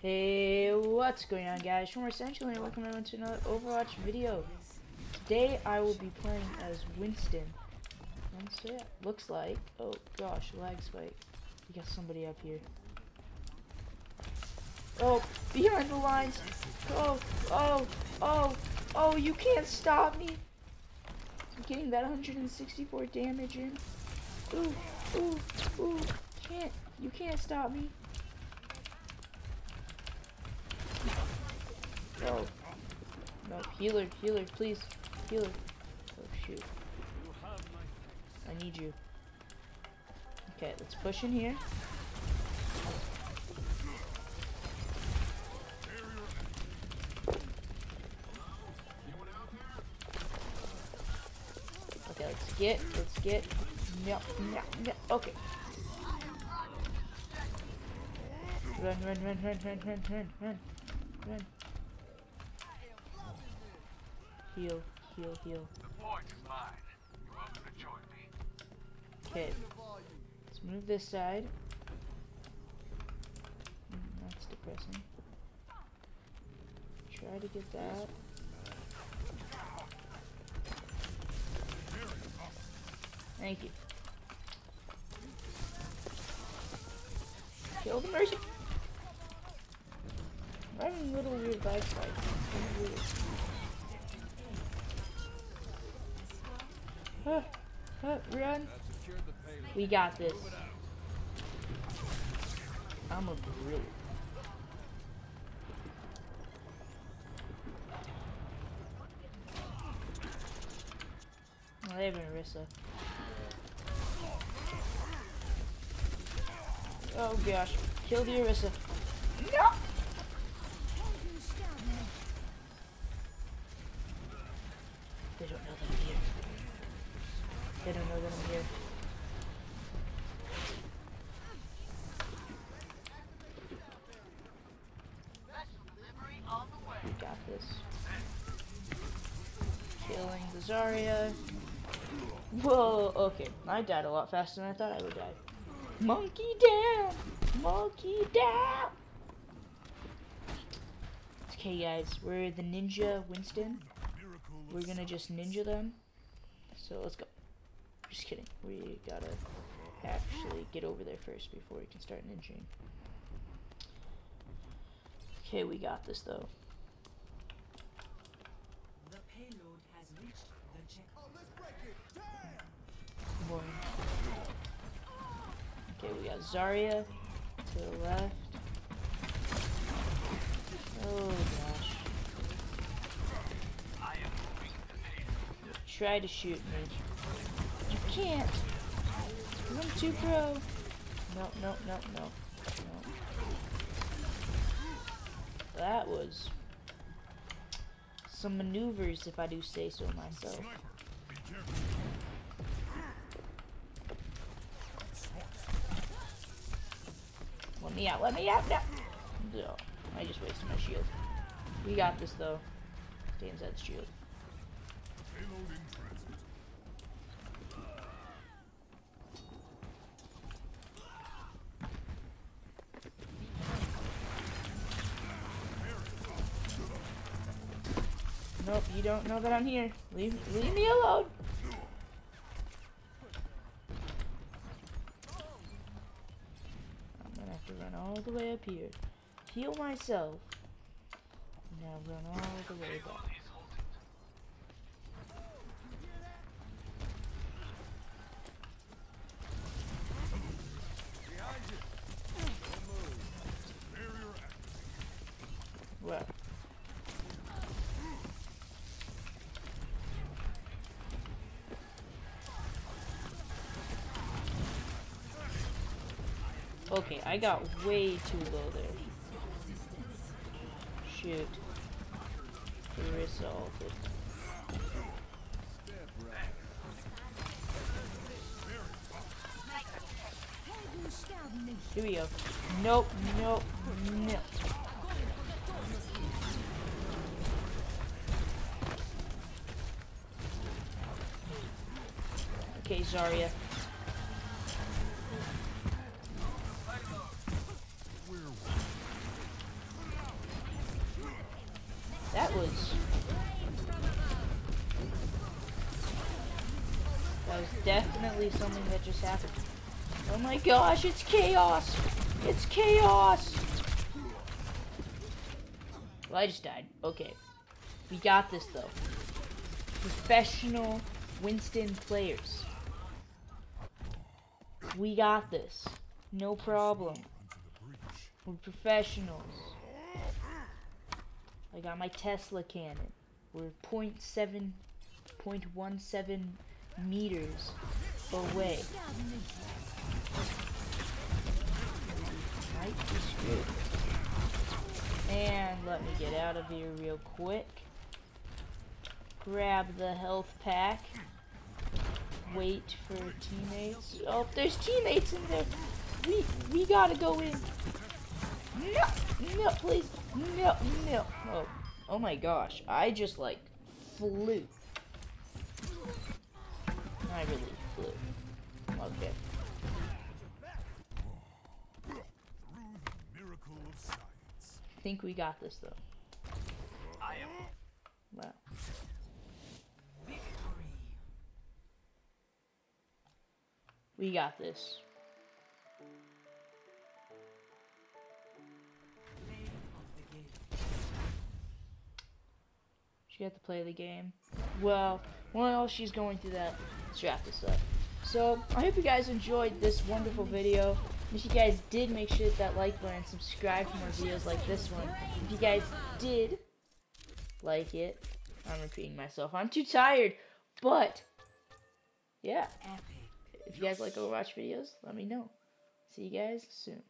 Hey, what's going on guys? From Essential and welcome everyone to another Overwatch video. Today I will be playing as Winston. Yeah, looks like, oh gosh, lag spike. We got somebody up here. Oh, behind the lines. Oh, oh, oh, oh, you can't stop me. I'm getting that 164 damage in. Ooh, ooh, ooh, can't, you can't stop me. Oh. No, healer, healer, please. Healer. Oh, shoot. I need you. Okay, let's push in here. Okay, let's get, let's get, no, no, no, okay. Run, run, run, run, run, run, run, run, run. Heal, heal, heal. The point is mine. You're welcome to join me. Okay, let's move this side. Mm, that's depressing. Try to get that. Thank you. Kill the mercy. I'm having little weird lag spikes. Uh, uh, run. We got this. I'm a brilliant. Well, they have Orisa. Oh gosh. Kill the Orisa. No! They don't know that I'm here. We got this. Killing the Zarya. Whoa, okay. I died a lot faster than I thought I would die. Monkey down! Monkey down! Okay guys, we're the ninja Winston. We're gonna just ninja them. So let's go. Just kidding. We gotta actually get over there first before we can start ninjing. Okay, we got this though. The payload has reached the checkpoint. Boy. Okay, we got Zarya to the left. Oh gosh. Try to shoot me. Can't. I'm too pro. No, no, no, no, no. That was some maneuvers, if I do say so myself. Let me out, let me out, no! No, I just wasted my shield. We got this though. Dan's at shield. Nope, you don't know that I'm here. Leave leave me alone. I'm gonna have to run all the way up here. Heal myself. Now run all the way back. Okay, I got way too low there. Shoot. Orisa it. Here we go. Nope, nope, no. Okay, Zarya. That was That was definitely something that just happened. Oh my gosh, it's chaos! It's chaos! Well, I just died. Okay. We got this though. Professional Winston players. We got this. No problem. We're professionals. I got my Tesla cannon. We're 0.7, 0.17 meters away. And let me get out of here real quick. Grab the health pack. Wait for teammates. Oh, there's teammates in there. We we gotta go in. No, no, please, no, no. Oh, oh my gosh! I just like flew. I really flew. Okay. I think we got this though. I am Wow. We got this. She had to play the game. Well, while she's going through that, let's wrap this up. So, I hope you guys enjoyed this wonderful video. If you guys did, make sure to hit that like button and subscribe for more videos like this one. If you guys did like it, I'm repeating myself. I'm too tired, but yeah. If you guys like Overwatch videos, let me know. See you guys soon.